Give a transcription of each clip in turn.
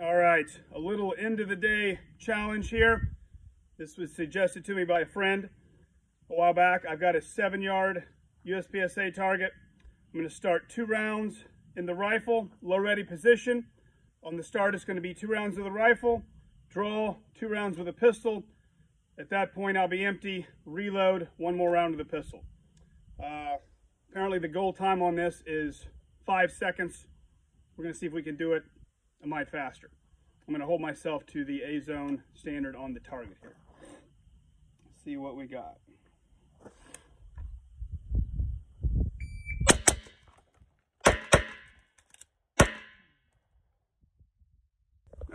All right, a little end of the day challenge here. This was suggested to me by a friend a while back. I've got a seven yard USPSA target. I'm gonna start two rounds in the rifle, low ready position. On the start, it's gonna be two rounds with the rifle, draw two rounds with a pistol. At that point, I'll be empty, reload one more round with the pistol. Uh, apparently the goal time on this is five seconds. We're gonna see if we can do it a mite faster. I'm going to hold myself to the A zone standard on the target here. See what we got.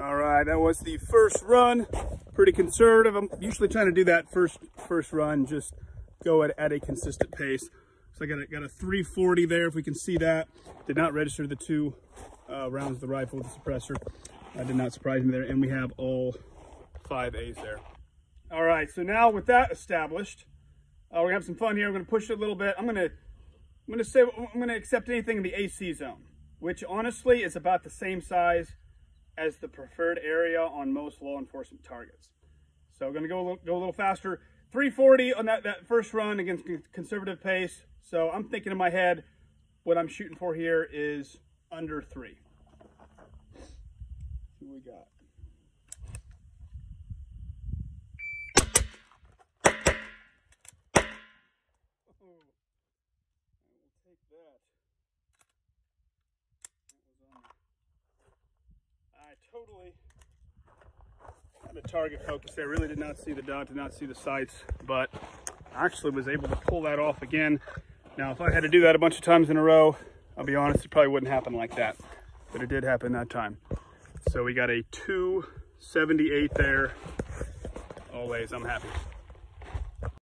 All right, that was the first run. Pretty conservative. I'm usually trying to do that first first run, just go at, at a consistent pace. So I got a, got a 340 there, if we can see that. Did not register the two uh, rounds the rifle the suppressor. That did not surprise me there. And we have all five A's there. All right, so now with that established, uh, we're gonna have some fun here. We're gonna push it a little bit. I'm gonna, I'm gonna say, I'm gonna accept anything in the AC zone, which honestly is about the same size as the preferred area on most law enforcement targets. So we're gonna go a little, go a little faster. 340 on that, that first run against conservative pace. So I'm thinking in my head, what I'm shooting for here is under three. What we got. I totally had a target focus there. Really did not see the dot, did not see the sights, but actually was able to pull that off again. Now, if I had to do that a bunch of times in a row, I'll be honest, it probably wouldn't happen like that, but it did happen that time. So we got a 278 there. Always, I'm happy.